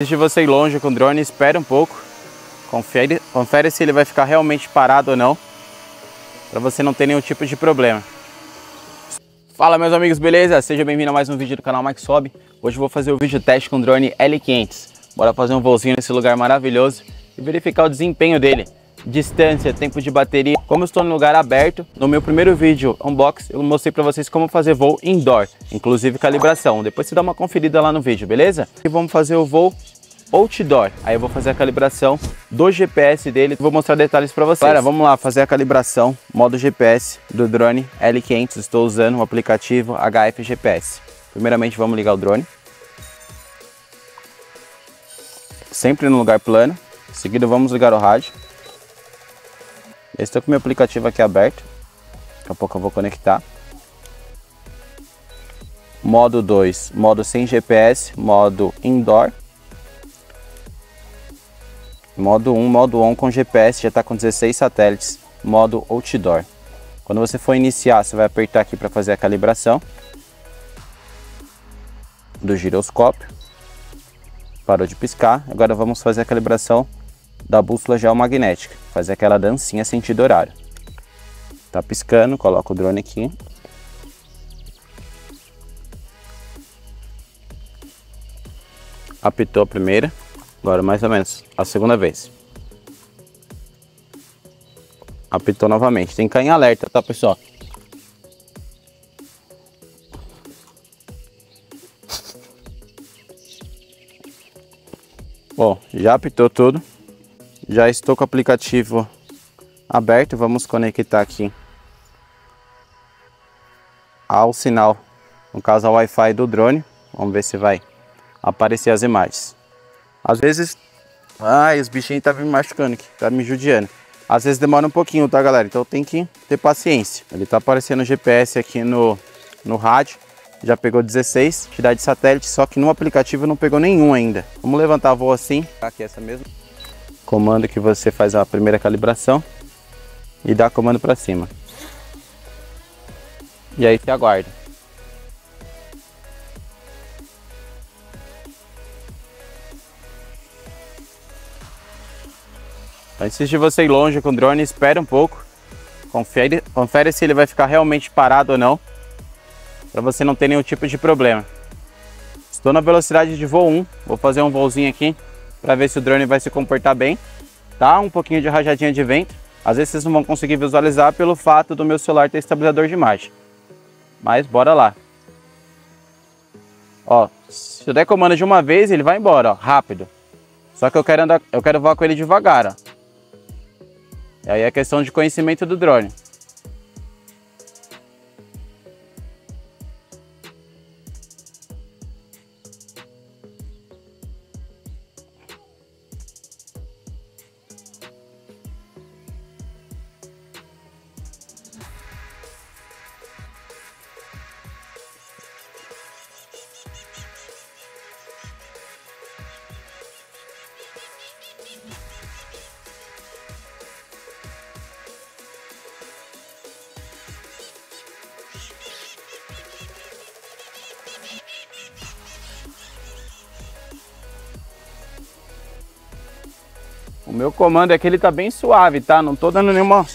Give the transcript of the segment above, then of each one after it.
Antes de você ir longe com o drone, espere um pouco. Confere, confere se ele vai ficar realmente parado ou não. Para você não ter nenhum tipo de problema. Fala meus amigos, beleza? Seja bem-vindo a mais um vídeo do canal Max Hobby. Hoje eu vou fazer o vídeo teste com o drone L500. Bora fazer um voozinho nesse lugar maravilhoso e verificar o desempenho dele. Distância, tempo de bateria. Como eu estou no lugar aberto, no meu primeiro vídeo unbox eu mostrei para vocês como fazer voo indoor, inclusive calibração. Depois você dá uma conferida lá no vídeo, beleza? E vamos fazer o voo outdoor. Aí eu vou fazer a calibração do GPS dele, vou mostrar detalhes para vocês. Galera, vamos lá fazer a calibração modo GPS do drone L500. Estou usando o aplicativo HF GPS. Primeiramente vamos ligar o drone. Sempre no lugar plano. Em seguida vamos ligar o rádio. Estou com meu aplicativo aqui aberto. Daqui a pouco eu vou conectar. Modo 2, modo sem GPS, modo indoor. Modo 1, modo on com GPS, já está com 16 satélites. Modo outdoor. Quando você for iniciar, você vai apertar aqui para fazer a calibração do giroscópio. Parou de piscar. Agora vamos fazer a calibração da bússola geomagnética, fazer aquela dancinha sentido horário. Tá piscando, coloca o drone aqui. Apitou a primeira, agora mais ou menos a segunda vez. Apitou novamente, tem que cair em alerta, tá pessoal? Bom, já apitou tudo. Já estou com o aplicativo aberto, vamos conectar aqui ao sinal, no caso ao Wi-Fi do drone. Vamos ver se vai aparecer as imagens. Às vezes, ai, os bichinhos tá me machucando aqui, tá me judiando. Às vezes demora um pouquinho, tá galera? Então tem que ter paciência. Ele tá aparecendo o GPS aqui no, no rádio. Já pegou 16 atividade de satélite, só que no aplicativo não pegou nenhum ainda. Vamos levantar a voo assim. Aqui essa mesmo comando que você faz a primeira calibração e dá comando para cima. E aí você aguarda. Antes de você ir longe com o drone, espere um pouco. Confere, confere se ele vai ficar realmente parado ou não. Para você não ter nenhum tipo de problema. Estou na velocidade de voo 1. Vou fazer um voozinho aqui para ver se o drone vai se comportar bem. Tá um pouquinho de rajadinha de vento. Às vezes vocês não vão conseguir visualizar pelo fato do meu celular ter estabilizador de imagem. Mas bora lá. Ó, se eu der comando de uma vez, ele vai embora, ó, rápido. Só que eu quero andar, eu quero voar com ele devagar, ó. E aí é questão de conhecimento do drone. O meu comando é que ele tá bem suave, tá? Não tô dando nenhuma...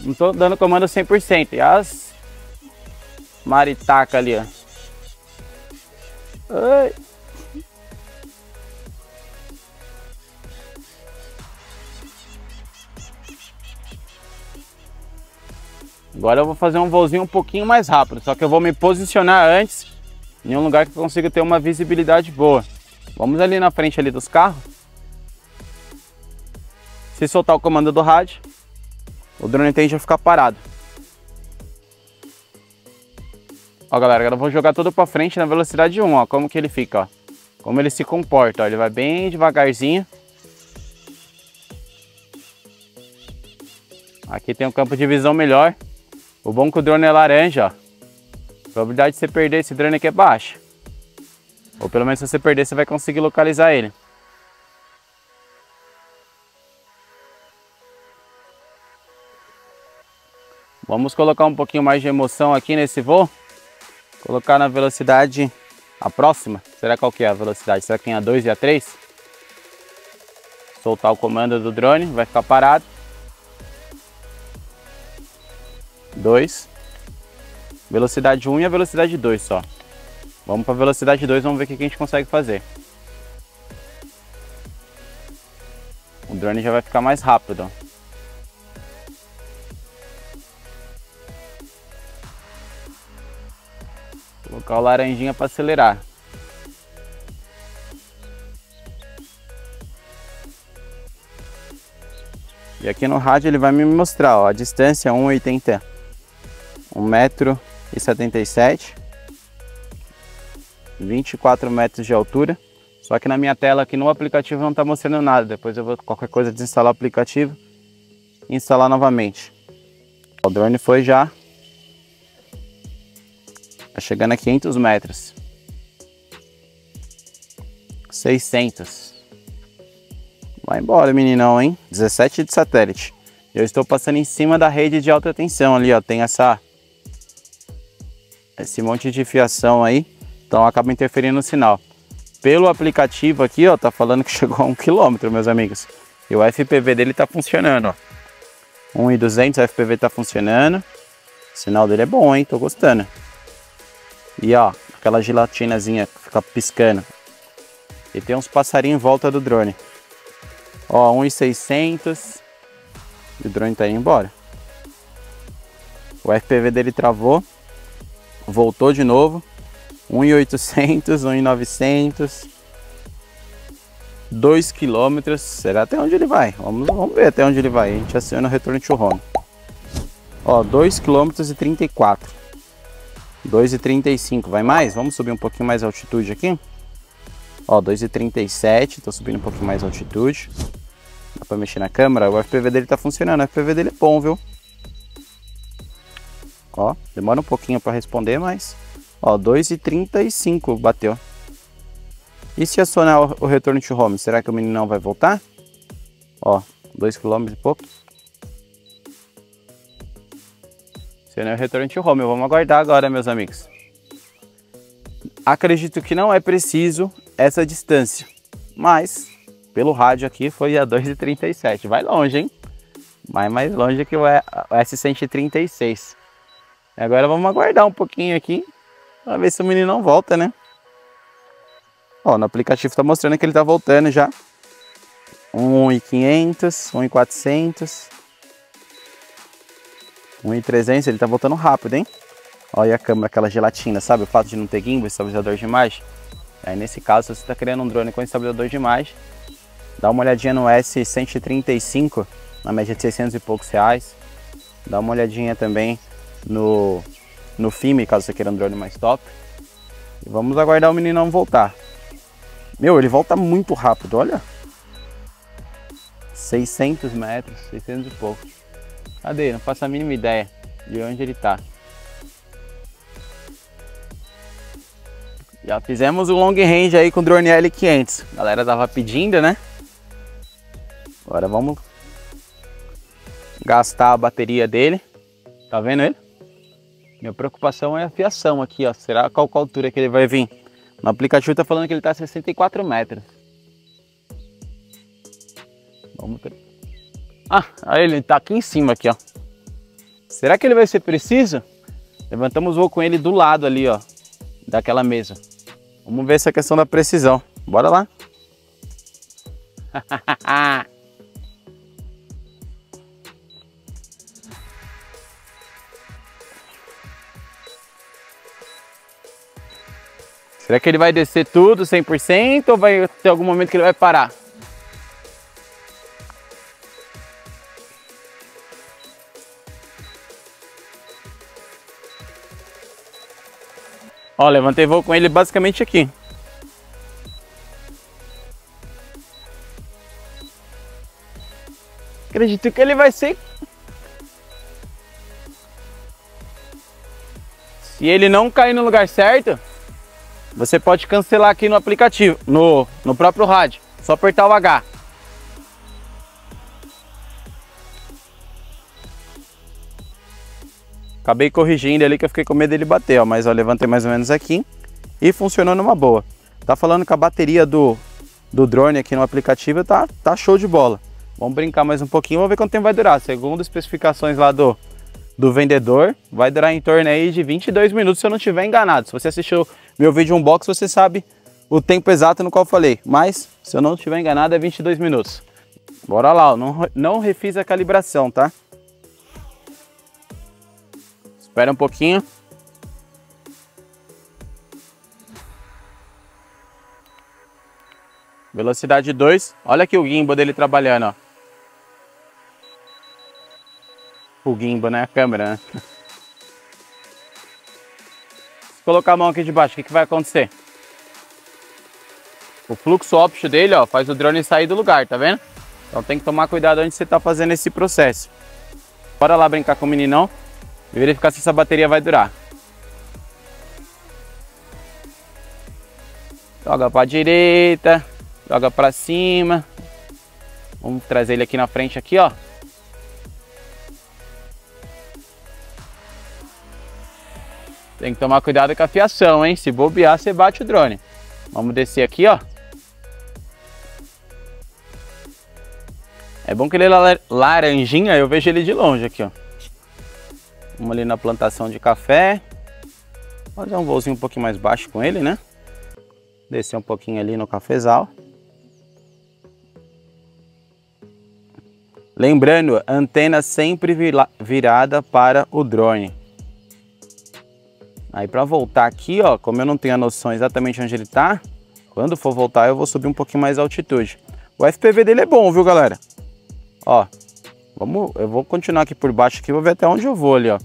Não tô dando comando 100%. E as... Maritaca ali, ó. Ai. Agora eu vou fazer um voozinho um pouquinho mais rápido, só que eu vou me posicionar antes em um lugar que eu consiga ter uma visibilidade boa. Vamos ali na frente ali dos carros. Se soltar o comando do rádio, o drone tende a ficar parado. Ó, galera, agora eu vou jogar tudo para frente na velocidade 1, ó, como que ele fica, ó. Como ele se comporta, ó, ele vai bem devagarzinho. Aqui tem um campo de visão melhor. O bom é que o drone é laranja, ó. A probabilidade de você perder esse drone aqui é baixa. Ou pelo menos se você perder, você vai conseguir localizar ele. Vamos colocar um pouquinho mais de emoção aqui nesse voo. Colocar na velocidade a próxima. Será qual que é a velocidade? Será que tem a 2 e a 3? soltar o comando do drone, vai ficar parado. Dois. Velocidade 1 e a velocidade 2 só. Vamos para velocidade 2, vamos ver o que a gente consegue fazer. O drone já vai ficar mais rápido. Vou colocar o laranjinha para acelerar. E aqui no rádio ele vai me mostrar, ó, a distância 1,80, 1,77m, 24 metros de altura. Só que na minha tela aqui no aplicativo não está mostrando nada. Depois eu vou qualquer coisa desinstalar o aplicativo e instalar novamente. O drone foi já. Tá chegando a 500 metros. 600. Vai embora, meninão, hein? 17 de satélite. Eu estou passando em cima da rede de alta tensão ali, ó. Tem essa... Esse monte de fiação aí. Então acaba interferindo no sinal. Pelo aplicativo aqui, ó, tá falando que chegou a 1 km, meus amigos. E o FPV dele tá funcionando, ó. 1.200 o FPV tá funcionando. O sinal dele é bom, hein? Tô gostando. E ó, aquela gelatinazinha que fica piscando. E tem uns passarinhos em volta do drone. Ó, 1,600. E o drone tá indo embora. O FPV dele travou. Voltou de novo. 1,800, 1,900. 2 km. Será até onde ele vai? Vamos, vamos ver até onde ele vai. A gente aciona o retorno to home. Ó, 2 km e 34. 2,35. Vai mais? Vamos subir um pouquinho mais a altitude aqui. Ó, 2,37. Tô subindo um pouquinho mais a altitude. Dá pra mexer na câmera. O FPV dele tá funcionando. O FPV dele é bom, viu? Ó, demora um pouquinho para responder, mas... Ó, 2,35 bateu. E se acionar o, retorno to home, será que o meninão vai voltar? Ó, 2 km e pouco. Acionei o retorno to home. Vamos aguardar agora, meus amigos. Acredito que não é preciso essa distância, mas pelo rádio aqui foi a 2,37. Vai longe, hein? Vai mais longe que o S136. Agora vamos aguardar um pouquinho aqui para ver se o menino não volta, né? Ó, no aplicativo está mostrando que ele está voltando já. 1,500, 1,400, 1,300. Ele está voltando rápido, hein? Olha a câmera, aquela gelatina, sabe? O fato de não ter gimbal, estabilizador de imagem. Aí nesse caso, se você está criando um drone com estabilizador de imagem, Dá uma olhadinha no S135, na média de 600 e poucos reais. Dá uma olhadinha também no, no FIME, caso você queira um drone mais top. E vamos aguardar o meninão voltar. Meu, ele volta muito rápido, olha. 600 metros, 600 e pouco. Cadê? Não faço a mínima ideia de onde ele tá. Já fizemos o long range aí com o drone L500. A galera tava pedindo, né? Agora vamos gastar a bateria dele. Tá vendo ele? Minha preocupação é a fiação aqui, ó. Será qual, qual altura que ele vai vir? No aplicativo tá falando que ele tá a 64 metros. Vamos ter... Ah, aí ele tá aqui em cima aqui, ó. Será que ele vai ser preciso? Levantamos o voo com ele do lado ali, ó. Daquela mesa. Vamos ver essa questão da precisão. Bora lá. Será que ele vai descer tudo 100% ou vai ter algum momento que ele vai parar? Ó, levantei voo com ele basicamente aqui. Acredito que ele vai ser... Se ele não cair no lugar certo, você pode cancelar aqui no aplicativo, no, no próprio rádio. Só apertar o H. Acabei corrigindo ali que eu fiquei com medo dele bater, ó, mas eu levantei mais ou menos aqui e funcionou numa boa. Tá falando que a bateria do, do drone aqui no aplicativo tá, tá show de bola. Vamos brincar mais um pouquinho, vamos ver quanto tempo vai durar. Segundo especificações lá do, do vendedor, vai durar em torno aí de 22 minutos se eu não estiver enganado. Se você assistiu meu vídeo unbox, você sabe o tempo exato no qual eu falei. Mas, se eu não estiver enganado, é 22 minutos. Bora lá, ó. Não, não refiz a calibração, tá? Espera um pouquinho. Velocidade 2. Olha aqui o gimbal dele trabalhando, ó. O gimbal, né? A câmera, né? Se colocar a mão aqui debaixo, o que, que vai acontecer? O fluxo óptico dele, ó, faz o drone sair do lugar, tá vendo? Então tem que tomar cuidado onde você tá fazendo esse processo. Bora lá brincar com o meninão e verificar se essa bateria vai durar. Joga para direita, joga para cima. Vamos trazer ele aqui na frente aqui, ó. Tem que tomar cuidado com a fiação, hein? Se bobear, você bate o drone. Vamos descer aqui, ó. É bom que ele é laranjinha, eu vejo ele de longe aqui, ó. Vamos ali na plantação de café. Fazer um voozinho um pouquinho mais baixo com ele, né? Descer um pouquinho ali no cafezal. Lembrando, antena sempre virada para o drone. Aí para voltar aqui, ó, como eu não tenho a noção exatamente onde ele está, quando for voltar eu vou subir um pouquinho mais a altitude. O FPV dele é bom, viu galera? Ó, vamos, eu vou continuar aqui por baixo aqui, vou ver até onde eu vou ali, ó.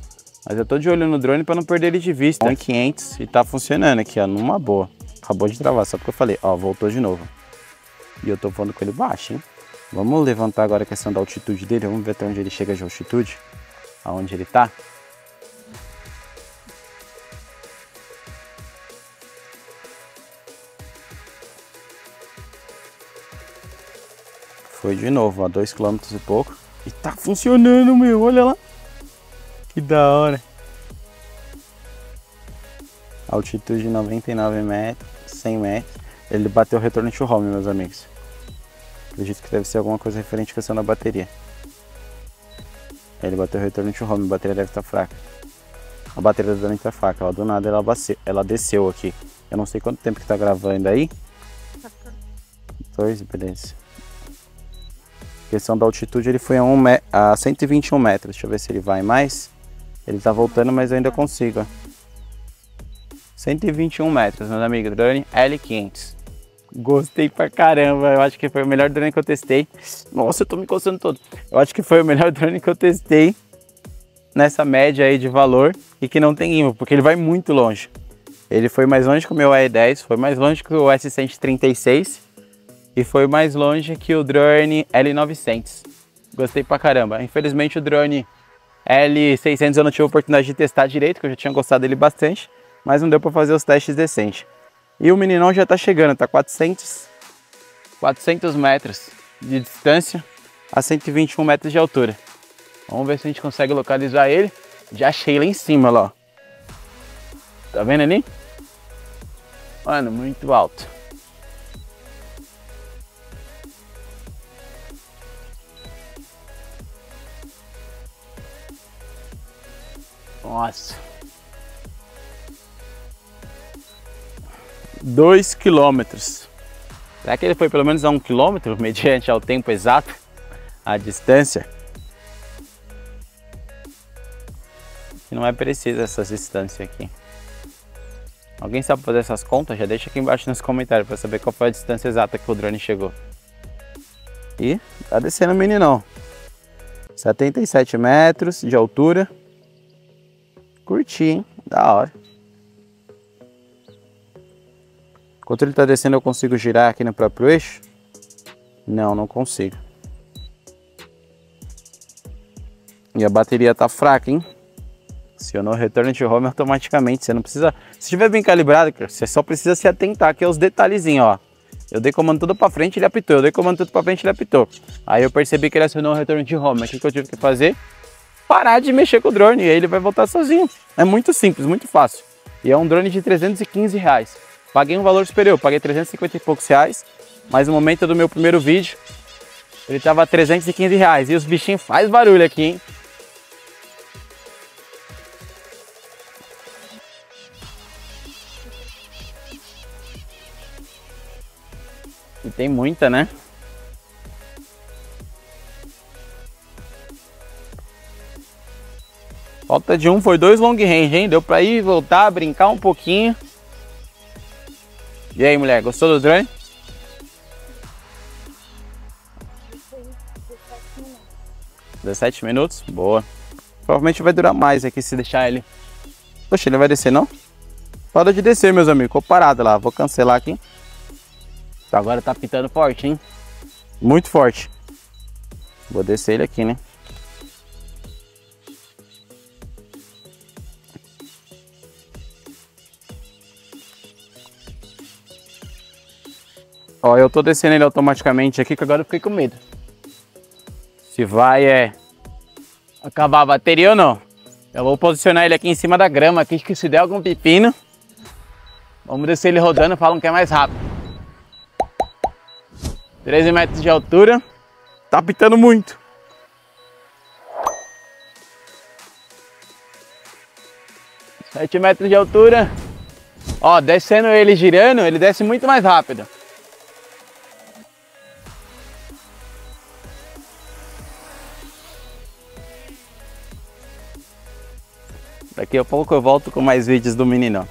Mas eu tô de olho no drone para não perder ele de vista. Tem 500 e tá funcionando aqui, ó, numa boa. Acabou de travar, só porque eu falei, ó, voltou de novo. E eu tô voando com ele baixo, hein? Vamos levantar agora a questão da altitude dele, vamos ver até onde ele chega de altitude, aonde ele tá. Foi de novo, a 2 km e pouco. E tá funcionando, meu, olha lá. Que da hora. Altitude 99 metros, 100 metros. Ele bateu o retorno de home, meus amigos. Acredito que deve ser alguma coisa referente à questão da bateria. Ele bateu o retorno de home, a bateria deve estar fraca. A bateria do drone está fraca, ela do nada ela, ela desceu aqui. Eu não sei quanto tempo que tá gravando aí. Dois, beleza questão da altitude, ele foi a, um a 121 metros. Deixa eu ver se ele vai mais. Ele tá voltando, mas eu ainda consigo. 121 metros, meus amigos. Drone L500. Gostei pra caramba. Eu acho que foi o melhor drone que eu testei. Nossa, eu tô me coçando todo. Eu acho que foi o melhor drone que eu testei nessa média aí de valor e que não tem imã, porque ele vai muito longe. Ele foi mais longe que o meu E10, foi mais longe que o S136 e foi mais longe que o drone L900. Gostei pra caramba. Infelizmente o drone L600 eu não tive a oportunidade de testar direito, que eu já tinha gostado dele bastante, mas não deu para fazer os testes decentes. E o meninão já tá chegando, tá 400, 400 metros de distância a 121 metros de altura. Vamos ver se a gente consegue localizar ele. Já achei lá em cima, lá, ó. Tá vendo ali? Mano, muito alto. Nossa. 2 quilômetros. Será que ele foi pelo menos a um quilômetro, mediante ao tempo exato, a distância? E não é preciso essa distância aqui. Alguém sabe fazer essas contas? Já deixa aqui embaixo nos comentários para saber qual foi a distância exata que o drone chegou. E tá descendo o meninão. 77 metros de altura. Curti, hein? Da hora. Enquanto ele está descendo, eu consigo girar aqui no próprio eixo? Não, não consigo. E a bateria tá fraca, hein? Acionou o retorno de home automaticamente. Você não precisa... Se estiver bem calibrado, você só precisa se atentar aqui aos detalhezinhos, ó. Eu dei comando tudo para frente, ele apitou. Eu dei comando tudo para frente, ele apitou. Aí eu percebi que ele acionou o retorno de home. O que, que eu tive que fazer? Parar de mexer com o drone e aí ele vai voltar sozinho. É muito simples, muito fácil. E é um drone de 315 reais. paguei um valor superior, paguei 350 e poucos reais, mas no momento do meu primeiro vídeo, ele tava 315 reais. E os bichinhos faz barulho aqui, hein? E tem muita, né? Falta de um, foi dois long range, hein? Deu pra ir, voltar, brincar um pouquinho. E aí, mulher, gostou do drone? 17 minutos? Boa. Provavelmente vai durar mais aqui se deixar ele. Poxa, ele vai descer não? Para de descer, meus amigos. Ficou parado lá. Vou cancelar aqui. Agora tá pitando forte, hein? Muito forte. Vou descer ele aqui, né? Ó, eu tô descendo ele automaticamente aqui, que agora eu fiquei com medo. Se vai é acabar a bateria ou não. Eu vou posicionar ele aqui em cima da grama, aqui que se der algum pepino, vamos descer ele rodando, falam que é mais rápido. 13 metros de altura, tá pitando muito. Sete metros de altura. Ó, descendo ele girando, ele desce muito mais rápido. Daqui a pouco eu volto com mais vídeos do meninão.